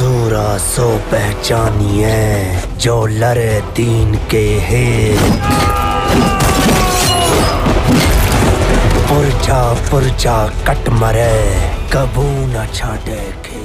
सूरा सो पहचानिए, जो लरे दीन के हे पुरजा पुरजा कट मरे कबू न छाटे के